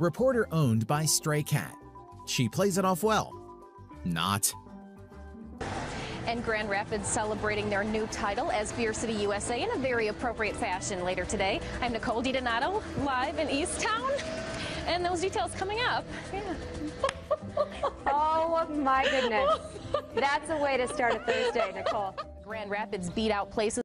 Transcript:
Reporter owned by Stray Cat. She plays it off well. Not. And Grand Rapids celebrating their new title as Beer City USA in a very appropriate fashion later today. I'm Nicole DiDonato, live in East Town. And those details coming up. Yeah. Oh my goodness. That's a way to start a Thursday, Nicole. Grand Rapids beat out places.